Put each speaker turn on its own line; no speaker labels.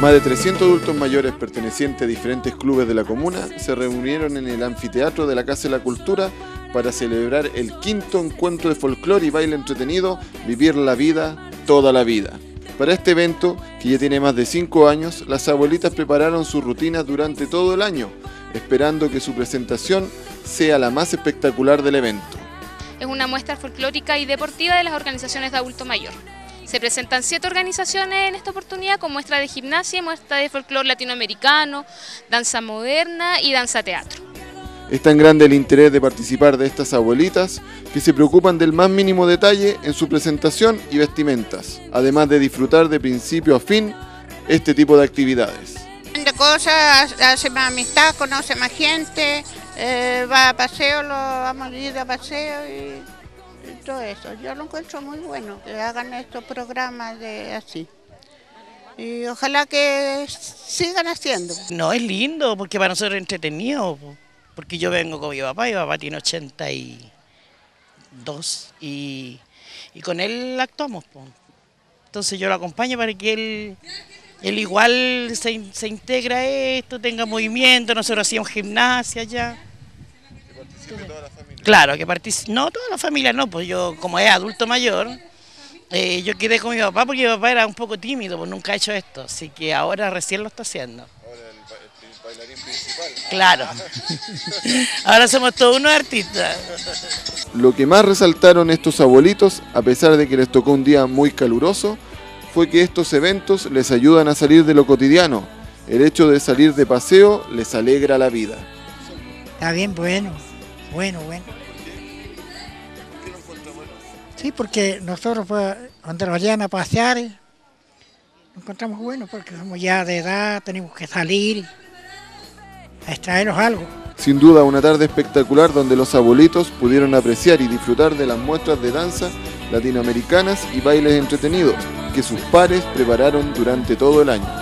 Más de 300 adultos mayores pertenecientes a diferentes clubes de la comuna se reunieron en el anfiteatro de la Casa de la Cultura para celebrar el quinto encuentro de folclore y baile entretenido Vivir la vida, toda la vida. Para este evento, que ya tiene más de 5 años, las abuelitas prepararon sus rutinas durante todo el año, esperando que su presentación sea la más espectacular del evento.
Es una muestra folclórica y deportiva de las organizaciones de adulto mayor. Se presentan siete organizaciones en esta oportunidad con muestra de gimnasia, muestra de folclore latinoamericano, danza moderna y danza teatro.
Es tan grande el interés de participar de estas abuelitas que se preocupan del más mínimo detalle en su presentación y vestimentas, además de disfrutar de principio a fin este tipo de actividades.
De cosas, hace más amistad, conoce más gente, eh, va a paseo, lo vamos a ir a paseo y todo eso. Yo lo encuentro muy bueno, que hagan estos programas de así. Y ojalá que sigan haciendo.
No, es lindo, porque para nosotros es entretenido, porque yo vengo con mi papá, y mi papá tiene 82 y, y con él actuamos. Entonces yo lo acompaño para que él, él igual se, se integra esto, tenga movimiento, nosotros hacíamos gimnasia ya. Claro, que participe. No, toda la familia no, pues yo, como es adulto mayor, eh, yo quedé con mi papá porque mi papá era un poco tímido, pues nunca ha hecho esto, así que ahora recién lo está haciendo.
Ahora el, bailarín principal.
Claro. ahora somos todos unos artistas.
Lo que más resaltaron estos abuelitos, a pesar de que les tocó un día muy caluroso, fue que estos eventos les ayudan a salir de lo cotidiano. El hecho de salir de paseo les alegra la vida.
Está bien, bueno, bueno, bueno. Sí, porque nosotros pues, cuando nos llevan a pasear, nos encontramos bueno porque somos ya de edad, tenemos que salir a extraernos algo.
Sin duda una tarde espectacular donde los abuelitos pudieron apreciar y disfrutar de las muestras de danza latinoamericanas y bailes entretenidos que sus pares prepararon durante todo el año.